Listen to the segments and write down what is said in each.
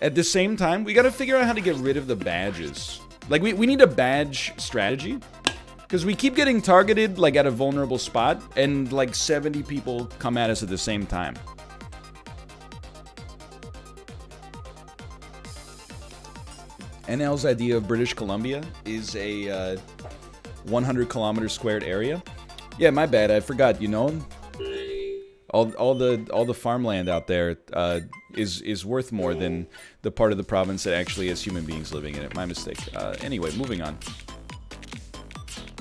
at the same time, we gotta figure out how to get rid of the badges. Like, we, we need a badge strategy. Because we keep getting targeted, like, at a vulnerable spot, and, like, 70 people come at us at the same time. NL's idea of British Columbia is a uh, 100 kilometer squared area. Yeah, my bad. I forgot. You know, all all the all the farmland out there uh, is is worth more than the part of the province that actually has human beings living in it. My mistake. Uh, anyway, moving on.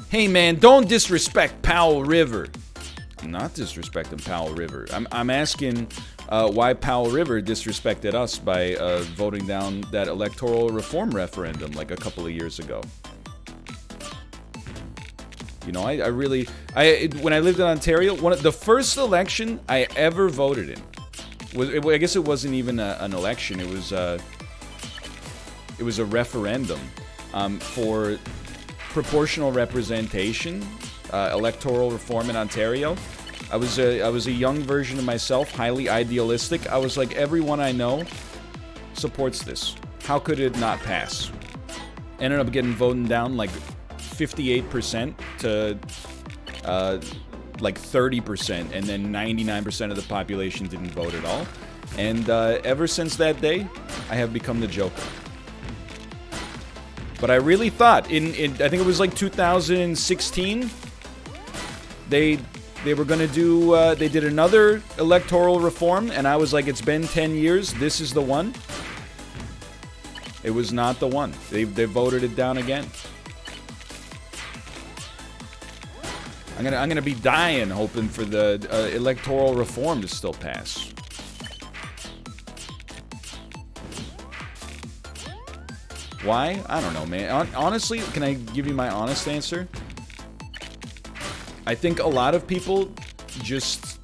Hey man, don't disrespect Powell River. I'm not disrespecting Powell River. I'm I'm asking uh, why Powell River disrespected us by uh, voting down that electoral reform referendum like a couple of years ago. You know, I, I really, I when I lived in Ontario, one of the first election I ever voted in was, it, I guess it wasn't even a, an election. It was, uh, it was a referendum um, for proportional representation, uh, electoral reform in Ontario. I was a, I was a young version of myself, highly idealistic. I was like, everyone I know supports this. How could it not pass? Ended up getting voted down like 58% to uh, like 30%, and then 99% of the population didn't vote at all. And uh, ever since that day, I have become the Joker. But I really thought in, in I think it was like 2016, they they were gonna do uh, they did another electoral reform, and I was like, it's been 10 years, this is the one. It was not the one. They they voted it down again. I'm gonna I'm gonna be dying hoping for the uh, electoral reform to still pass. Why? I don't know, man. Honestly, can I give you my honest answer? I think a lot of people just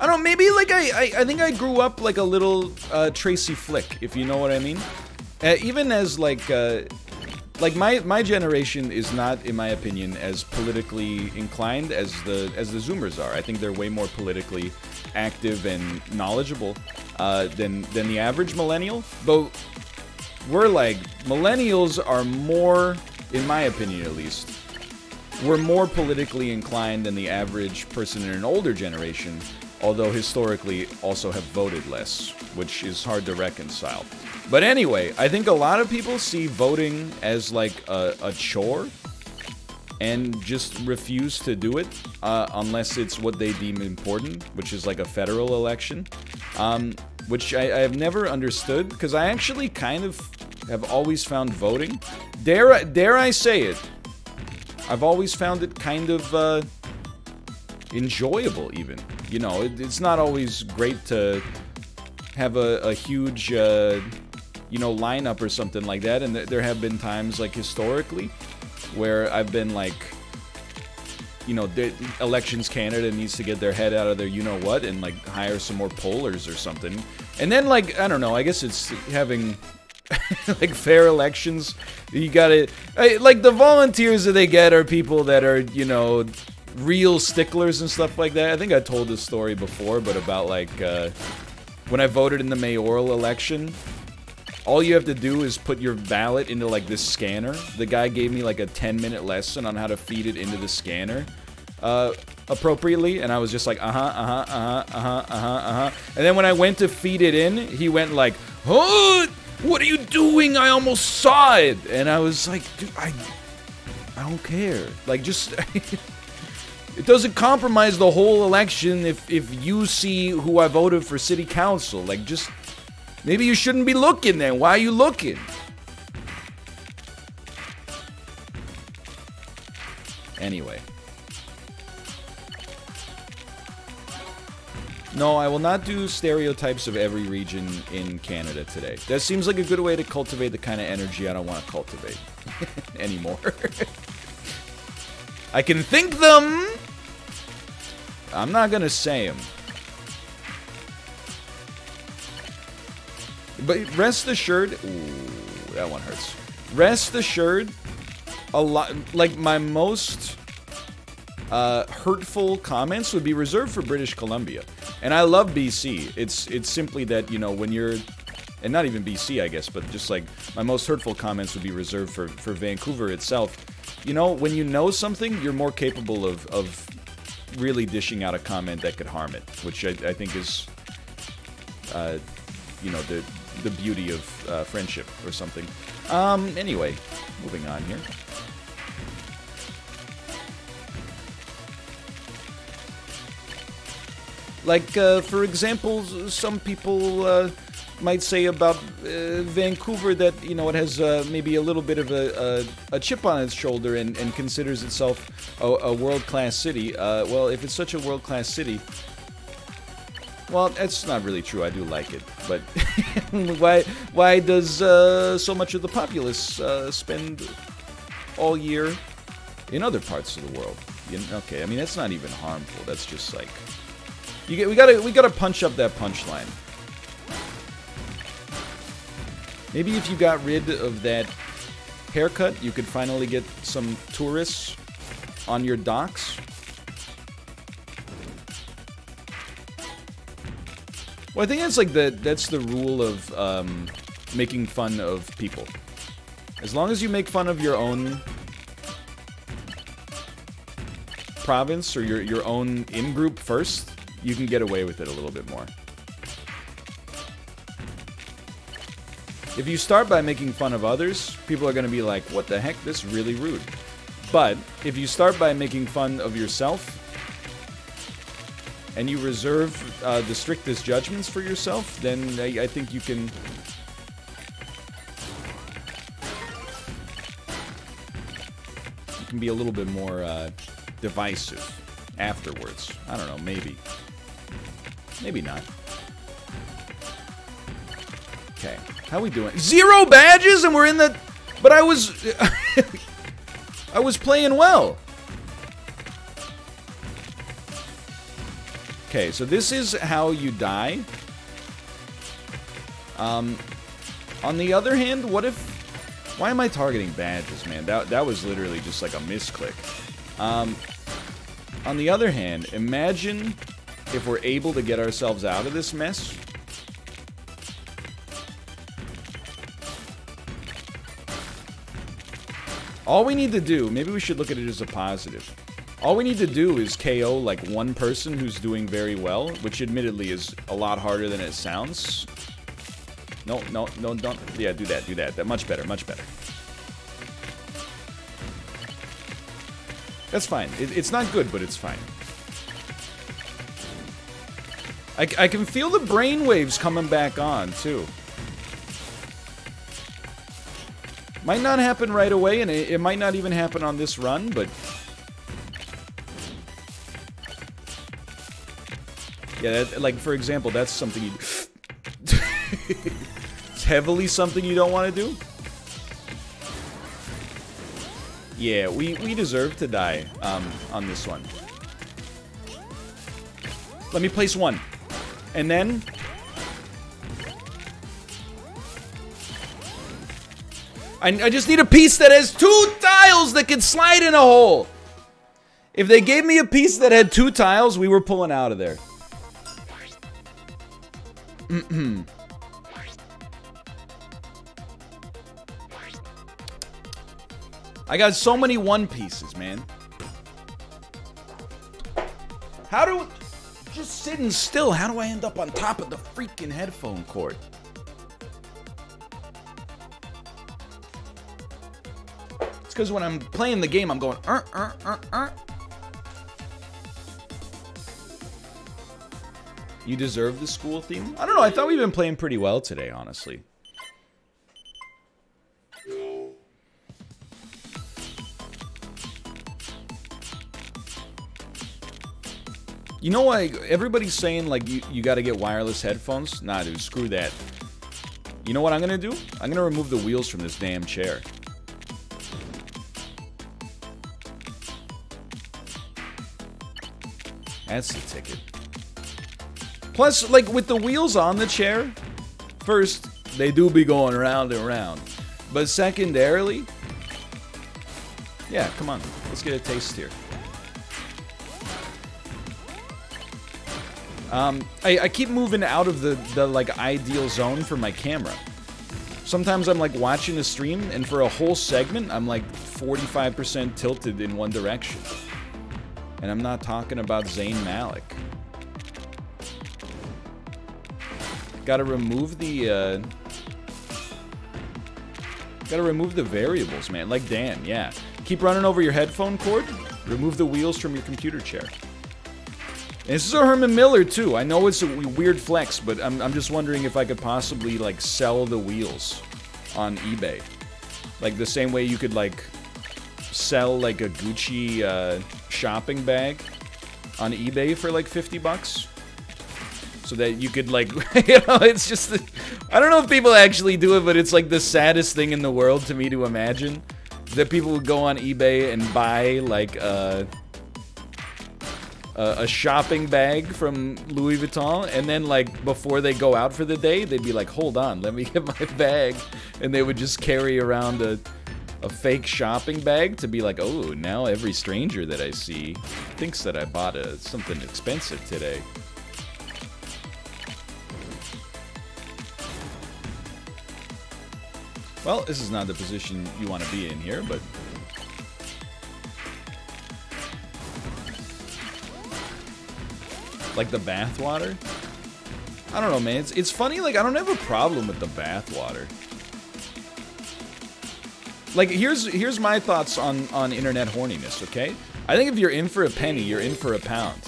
I don't know, maybe like I, I, I think I grew up like a little uh, Tracy Flick, if you know what I mean. Uh, even as like uh, like my my generation is not, in my opinion, as politically inclined as the as the Zoomers are. I think they're way more politically active and knowledgeable uh, than than the average millennial. But we're like millennials are more, in my opinion at least, we're more politically inclined than the average person in an older generation. Although historically also have voted less, which is hard to reconcile. But anyway, I think a lot of people see voting as like a, a chore and just refuse to do it uh, unless it's what they deem important, which is like a federal election, um, which I, I have never understood because I actually kind of have always found voting, dare dare I say it, I've always found it kind of uh, enjoyable even. You know, it, it's not always great to have a, a huge, uh, you know, lineup or something like that. And th there have been times, like historically, where I've been like, you know, Elections Canada needs to get their head out of their you know what and like hire some more pollers or something. And then, like, I don't know, I guess it's having like fair elections. You gotta, like, the volunteers that they get are people that are, you know, real sticklers and stuff like that. I think I told this story before, but about like uh, when I voted in the mayoral election, all you have to do is put your ballot into like this scanner. The guy gave me like a 10 minute lesson on how to feed it into the scanner uh, appropriately, and I was just like, uh huh, uh huh, uh huh, uh huh, uh huh, uh huh. And then when I went to feed it in, he went like, "Oh, what are you doing? I almost saw it," and I was like, "Dude, I, I don't care. Like, just." It doesn't compromise the whole election if, if you see who I voted for city council. Like, just maybe you shouldn't be looking then. Why are you looking? Anyway. No, I will not do stereotypes of every region in Canada today. That seems like a good way to cultivate the kind of energy I don't want to cultivate anymore. I can think them, I'm not gonna say him. But rest assured, ooh, that one hurts. Rest assured, a lot like my most uh, hurtful comments would be reserved for British Columbia, and I love BC. It's it's simply that you know when you're and not even BC, I guess, but just like my most hurtful comments would be reserved for, for Vancouver itself. You know, when you know something, you're more capable of, of really dishing out a comment that could harm it, which I, I think is, uh, you know, the the beauty of uh, friendship or something. Um, anyway, moving on here. Like, uh, for example, some people uh, might say about uh, Vancouver that, you know, it has uh, maybe a little bit of a, a, a chip on its shoulder and, and considers itself a, a world-class city. Uh, well, if it's such a world-class city, well, that's not really true. I do like it, but why why does uh, so much of the populace uh, spend all year in other parts of the world? You know, okay, I mean that's not even harmful. That's just like you get. We gotta we gotta punch up that punchline. Maybe if you got rid of that haircut, you could finally get some tourists on your docks. Well, I think that's like the that's the rule of um, making fun of people. As long as you make fun of your own province or your your own in group first, you can get away with it a little bit more. If you start by making fun of others, people are going to be like, what the heck, this is really rude. But if you start by making fun of yourself, and you reserve uh, the strictest judgments for yourself, then I, I think you can... You can be a little bit more uh, divisive afterwards. I don't know, maybe. Maybe not. Okay, how we doing? Zero badges and we're in the... But I was... I was playing well. Okay, so this is how you die. Um, on the other hand, what if... Why am I targeting badges, man? That, that was literally just like a misclick. Um, on the other hand, imagine if we're able to get ourselves out of this mess. All we need to do, maybe we should look at it as a positive. All we need to do is KO like one person who's doing very well, which admittedly is a lot harder than it sounds. No, no, no, don't. Yeah, do that, do that. That much better, much better. That's fine. It, it's not good, but it's fine. I, I can feel the brainwaves coming back on, too. Might not happen right away, and it, it might not even happen on this run, but... Yeah, that, like, for example, that's something you... it's heavily something you don't want to do. Yeah, we, we deserve to die um, on this one. Let me place one. And then... I, I just need a piece that has two tiles that can slide in a hole. If they gave me a piece that had two tiles, we were pulling out of there. I got so many one pieces, man. How do... Just sitting still, how do I end up on top of the freaking headphone cord? Because when I'm playing the game, I'm going... Uh, uh, uh, uh. You deserve the school theme? I don't know, I thought we've been playing pretty well today, honestly. You know why everybody's saying like you, you gotta get wireless headphones? Nah dude, screw that. You know what I'm gonna do? I'm gonna remove the wheels from this damn chair. That's the ticket. Plus, like, with the wheels on the chair, first, they do be going around and around. But secondarily, yeah, come on. Let's get a taste here. Um, I, I keep moving out of the, the like ideal zone for my camera. Sometimes I'm like watching a stream and for a whole segment I'm like 45% tilted in one direction. And I'm not talking about Zayn Malik. Gotta remove the, uh... Gotta remove the variables, man. Like Dan, yeah. Keep running over your headphone cord. Remove the wheels from your computer chair. And this is a Herman Miller, too. I know it's a weird flex, but I'm, I'm just wondering if I could possibly, like, sell the wheels on eBay. Like, the same way you could, like, sell, like, a Gucci uh, shopping bag on eBay for, like, 50 bucks. So that you could like you know it's just the, I don't know if people actually do it but it's like the saddest thing in the world to me to imagine that people would go on eBay and buy like a a shopping bag from Louis Vuitton. And then like before they go out for the day they'd be like hold on let me get my bag. And they would just carry around a a fake shopping bag to be like, oh, now every stranger that I see thinks that I bought a, something expensive today. Well, this is not the position you want to be in here, but... Like the bathwater? I don't know, man. It's, it's funny, like, I don't have a problem with the bathwater. Like, here's here's my thoughts on, on internet horniness, okay? I think if you're in for a penny, you're in for a pound.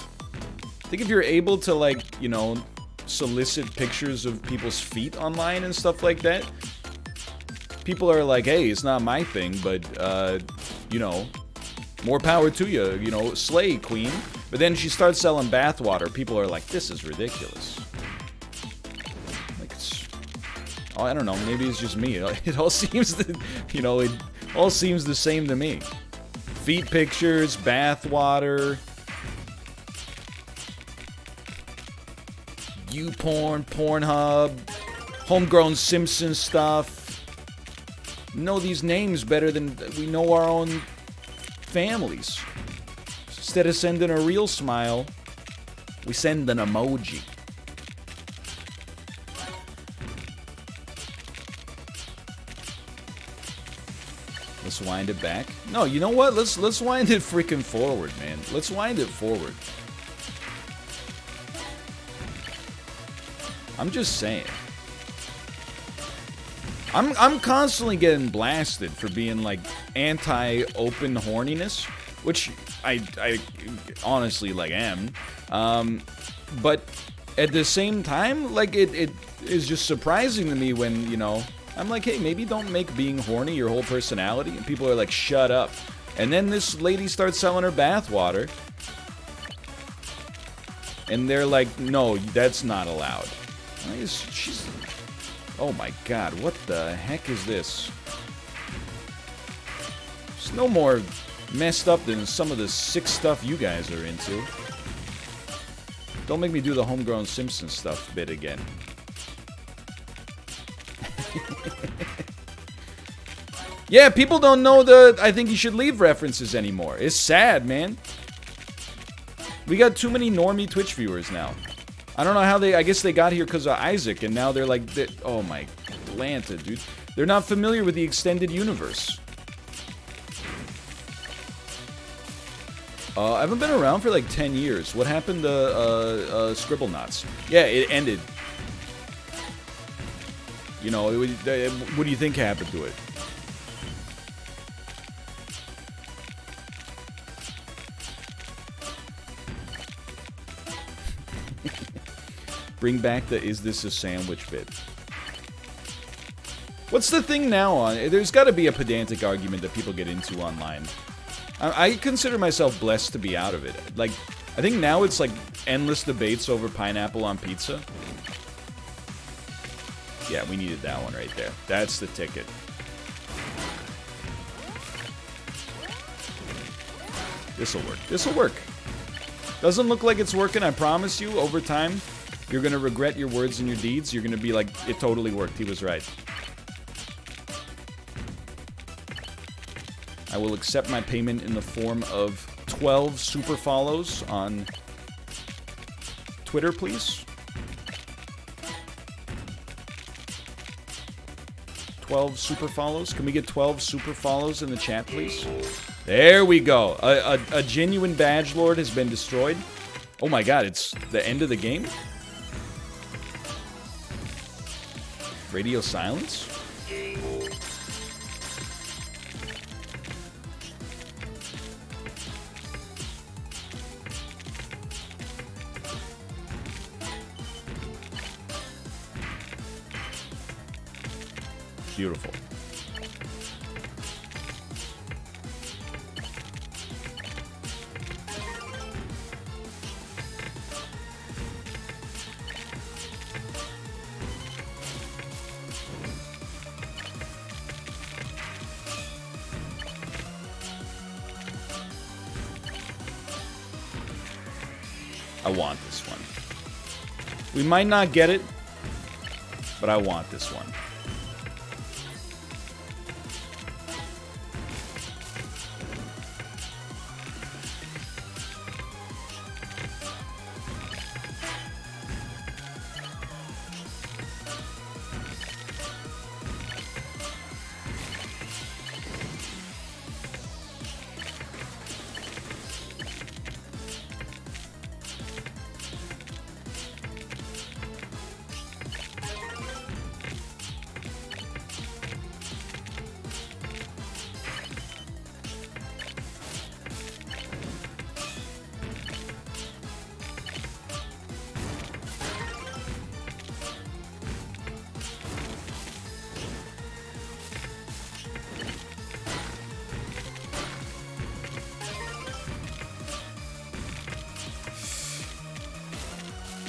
I think if you're able to, like, you know, solicit pictures of people's feet online and stuff like that, people are like, hey, it's not my thing, but, uh, you know, more power to you, you know, slay, queen. But then she starts selling bathwater. People are like, this is ridiculous. I don't know, maybe it's just me. It all seems, that, you know, it all seems the same to me. Feet pictures, bath water, bathwater, YouPorn, Pornhub, homegrown Simpson stuff know these names better than we know our own families. Instead of sending a real smile, we send an emoji. Wind it back. No, you know what? Let's let's wind it freaking forward, man. Let's wind it forward. I'm just saying. I'm I'm constantly getting blasted for being like anti-open horniness, which I I honestly like am. Um, but at the same time, like it it is just surprising to me when you know I'm like, hey, maybe don't make being horny your whole personality, and people are like, shut up. And then this lady starts selling her bathwater, and they're like, no, that's not allowed. She's Oh my god, what the heck is this? It's no more messed up than some of the sick stuff you guys are into. Don't make me do the homegrown Simpson stuff bit again. yeah, people don't know the I think you should leave references anymore. It's sad, man. We got too many normie Twitch viewers now. I don't know how they, I guess they got here because of Isaac, and now they're like, they, oh my Atlanta, dude. They're not familiar with the extended universe. Uh, I haven't been around for like 10 years. What happened to uh, uh, Scribblenauts? Yeah, it ended. You know, what do you think happened to it? Bring back the is this a sandwich bit. What's the thing now on? There's got to be a pedantic argument that people get into online. I, I consider myself blessed to be out of it. Like, I think now it's like endless debates over pineapple on pizza. Yeah, we needed that one right there. That's the ticket. This'll work. This'll work. Doesn't look like it's working, I promise you, over time. You're gonna regret your words and your deeds. You're gonna be like, it totally worked. He was right. I will accept my payment in the form of 12 super follows on Twitter, please. 12 super follows. Can we get 12 super follows in the chat, please? There we go. A, a, a genuine badge lord has been destroyed. Oh my god, it's the end of the game? Radio silence? Beautiful. I want this one. We might not get it, but I want this one.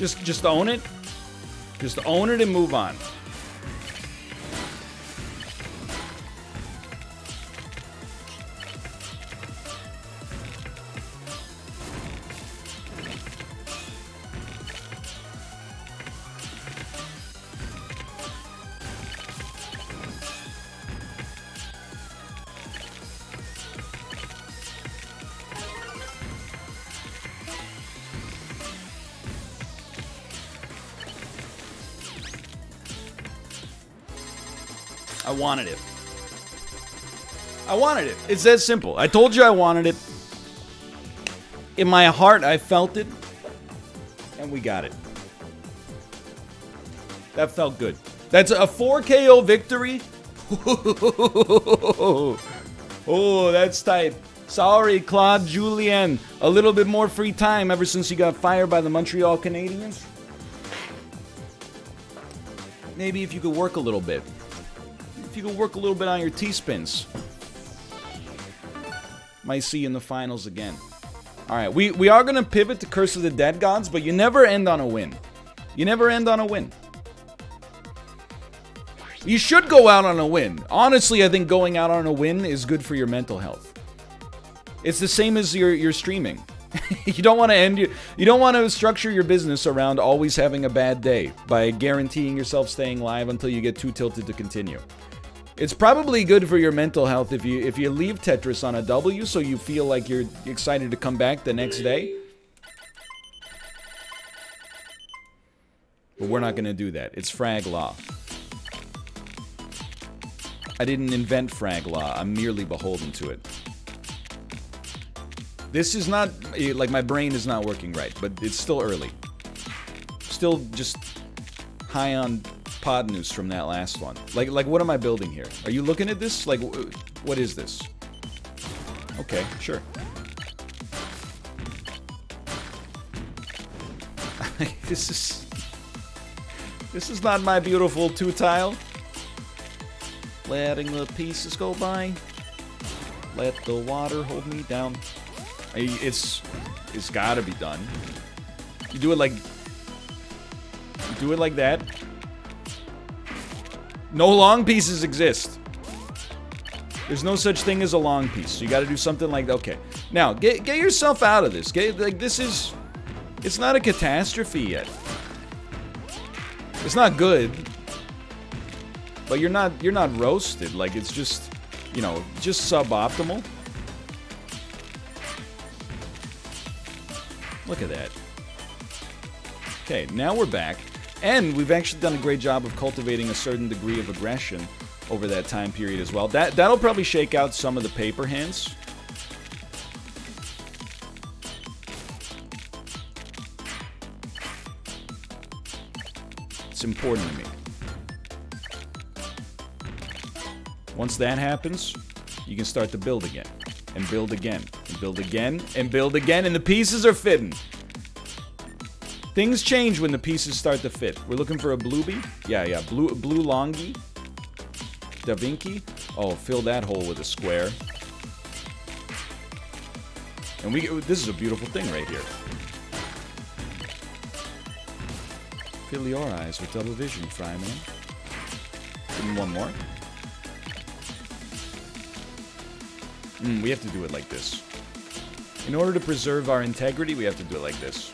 Just just own it. Just own it and move on. Wanted it. I wanted it. It's that simple. I told you I wanted it. In my heart, I felt it. And we got it. That felt good. That's a 4KO victory. oh, that's tight. Sorry, Claude Julien. A little bit more free time ever since you got fired by the Montreal Canadiens. Maybe if you could work a little bit if you could work a little bit on your T-spins. Might see you in the finals again. Alright, we, we are going to pivot to Curse of the Dead Gods, but you never end on a win. You never end on a win. You should go out on a win. Honestly, I think going out on a win is good for your mental health. It's the same as your, your streaming. you don't want to end your, you don't want to structure your business around always having a bad day by guaranteeing yourself staying live until you get too tilted to continue. It's probably good for your mental health if you if you leave Tetris on a W so you feel like you're excited to come back the next day. But we're not going to do that. It's frag law. I didn't invent frag law. I'm merely beholden to it. This is not eh, like my brain is not working right, but it's still early. Still just high on pod news from that last one. Like, like what am I building here? Are you looking at this? Like, what is this? Okay, sure. this is... This is not my beautiful two-tile. Letting the pieces go by. Let the water hold me down. It's... It's gotta be done. You do it like... You do it like that. No long pieces exist. There's no such thing as a long piece. So you got to do something like okay. Now get get yourself out of this. Get like this is. It's not a catastrophe yet. It's not good. But you're not you're not roasted. Like it's just, you know, just suboptimal. Look at that. Okay, now we're back. And we've actually done a great job of cultivating a certain degree of aggression over that time period as well. That, that'll probably shake out some of the paper hands. It's important to me. Once that happens, you can start to build again. And build again. And build again. And build again. And the pieces are fitting. Things change when the pieces start to fit. We're looking for a bluebie. Yeah, yeah. Blue blue longi. Da Vinci. Oh, fill that hole with a square. And we this is a beautiful thing right here. Fill your eyes with double vision, Fryman. Give one more. Mm, we have to do it like this. In order to preserve our integrity, we have to do it like this.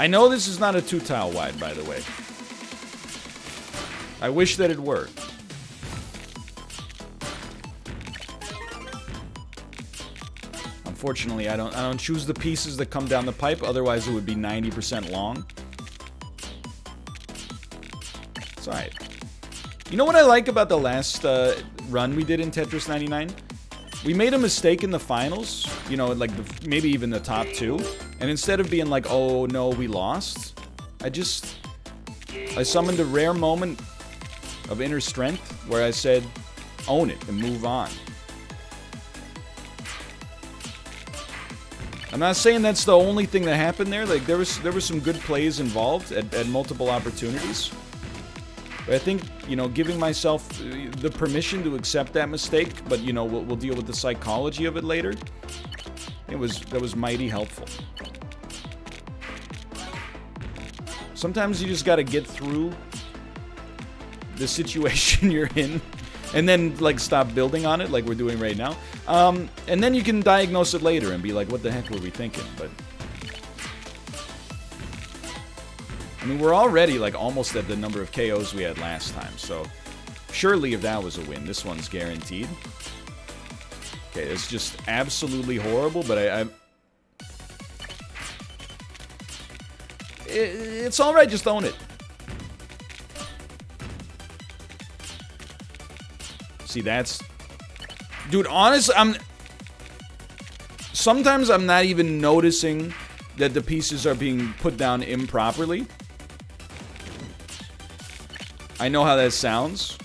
I know this is not a two tile wide, by the way. I wish that it were. Unfortunately, I don't I don't choose the pieces that come down the pipe, otherwise it would be 90% long. It's alright. You know what I like about the last uh, run we did in Tetris 99? We made a mistake in the finals, you know, like the, maybe even the top two. And instead of being like, oh no, we lost, I just, I summoned a rare moment of inner strength where I said, own it and move on. I'm not saying that's the only thing that happened there. Like there was there was some good plays involved at, at multiple opportunities. But I think, you know, giving myself uh, the permission to accept that mistake, but, you know, we'll, we'll deal with the psychology of it later, it was, that was mighty helpful. Sometimes you just gotta get through the situation you're in and then like stop building on it like we're doing right now um, and then you can diagnose it later and be like what the heck were we thinking but I mean, we're already like almost at the number of KOs we had last time, so surely if that was a win, this one's guaranteed. Okay, it's just absolutely horrible, but I... I it's alright, just own it. See, that's... Dude, honestly, I'm... Sometimes I'm not even noticing that the pieces are being put down improperly. I know how that sounds.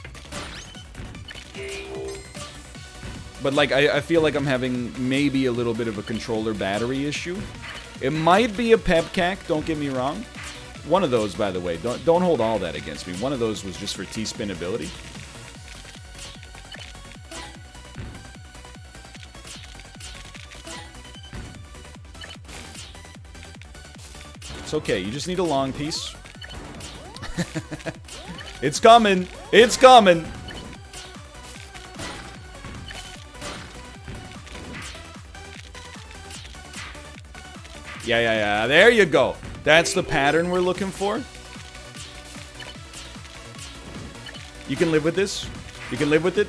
But, like, I, I feel like I'm having maybe a little bit of a controller battery issue. It might be a PEBCAK, don't get me wrong. One of those, by the way. Don't, don't hold all that against me. One of those was just for T-spin ability. It's okay. You just need a long piece. It's coming. It's coming. Yeah, yeah, yeah. There you go. That's the pattern we're looking for. You can live with this? You can live with it?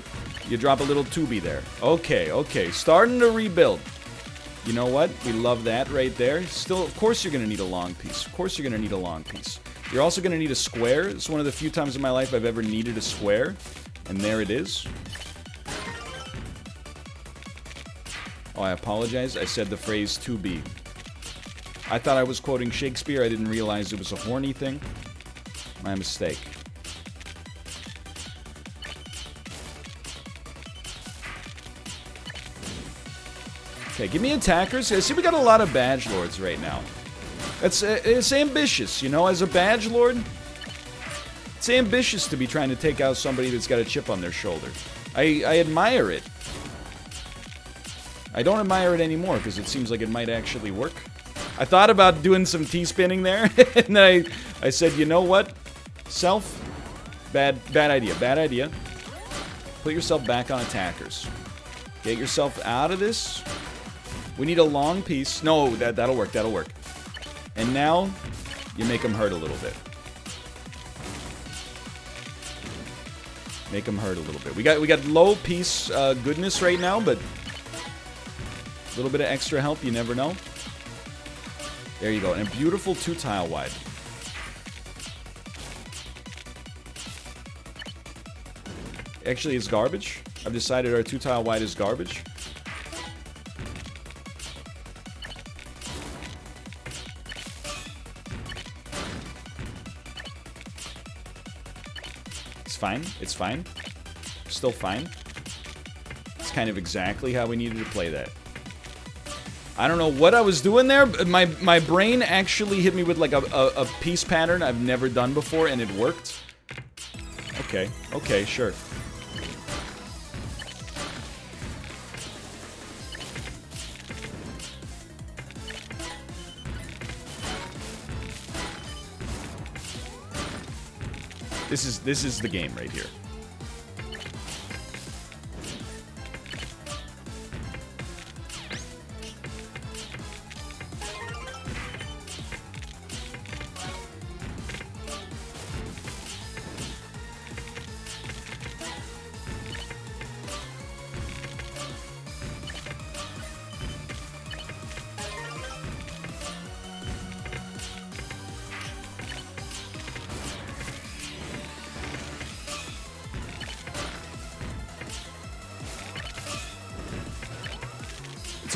You drop a little tubey there. Okay, okay. Starting to rebuild. You know what? We love that right there. Still, of course you're going to need a long piece. Of course you're going to need a long piece. You're also going to need a square. It's one of the few times in my life I've ever needed a square. And there it is. Oh, I apologize. I said the phrase to be. I thought I was quoting Shakespeare. I didn't realize it was a horny thing. My mistake. Okay, give me attackers. See we got a lot of badge lords right now. It's, uh, it's ambitious, you know, as a badge lord. It's ambitious to be trying to take out somebody that's got a chip on their shoulder. I, I admire it. I don't admire it anymore because it seems like it might actually work. I thought about doing some T-spinning there, and then I, I said, you know what? Self, bad, bad idea, bad idea. Put yourself back on attackers. Get yourself out of this. We need a long piece. No, that, that'll work, that'll work. And now, you make them hurt a little bit. Make them hurt a little bit. We got we got low piece uh, goodness right now, but a little bit of extra help, you never know. There you go. And beautiful two tile wide. Actually, it's garbage. I've decided our two tile wide is garbage. It's fine. It's fine. Still fine. It's kind of exactly how we needed to play that. I don't know what I was doing there, but my, my brain actually hit me with like a, a, a piece pattern I've never done before, and it worked. Okay, okay, sure. This is this is the game right here.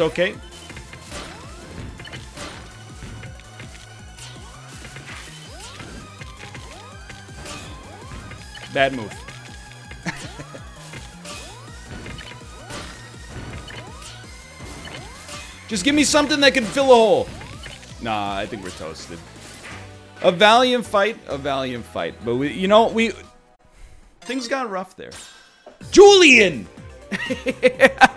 It's okay. Bad move. Just give me something that can fill a hole. Nah, I think we're toasted. A valiant fight, a valiant fight. But we, you know, we... Things got rough there. Julien!